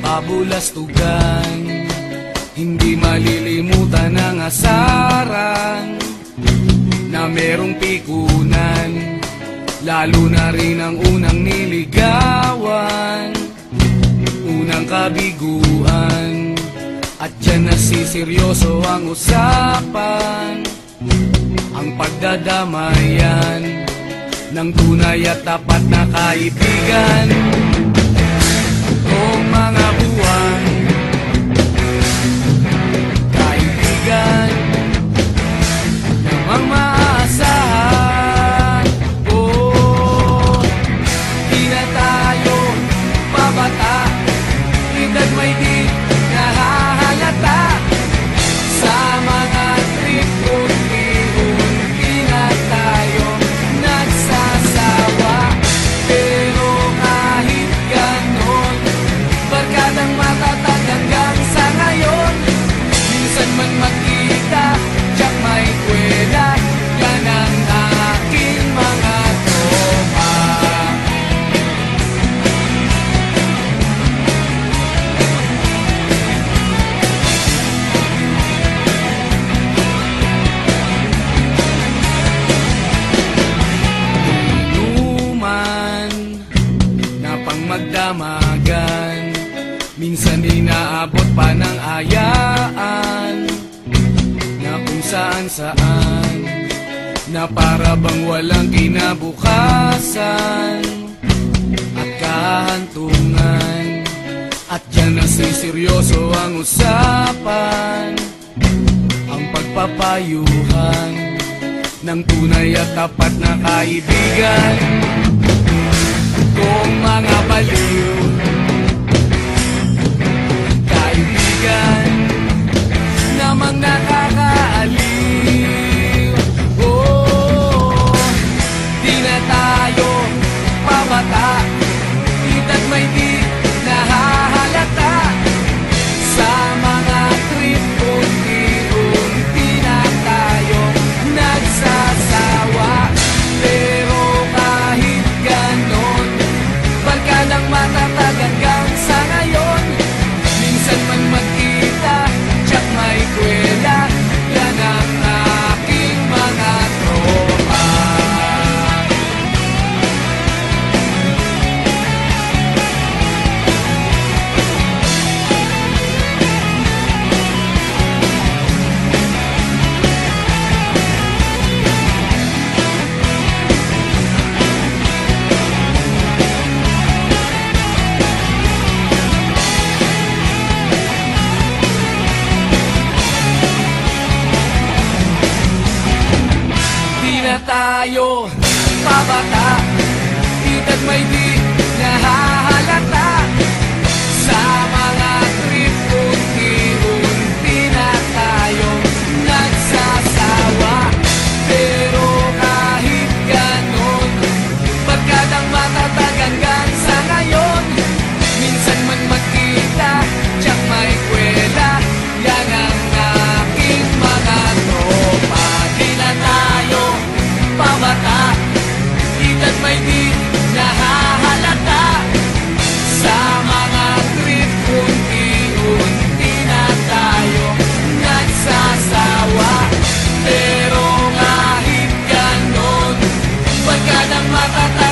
kabalastugan Hindi malilimutan ang asaran Na merong pikunan Lalo na rin ang unang niligawan. Unang kabiguan At dyan nasiseryoso ang usapan. Ang pagdadamayan Ng tunay at tapat na kaibigan Minsan inaabot pa ng ayaan Na kung saan saan Na para bang walang kinabukasan At kahantungan. At yan na seryoso ang usapan Ang pagpapayuhan ng tunay at tapat na kaibigan. Kung mga baliw tayo Pabata, itat may di mata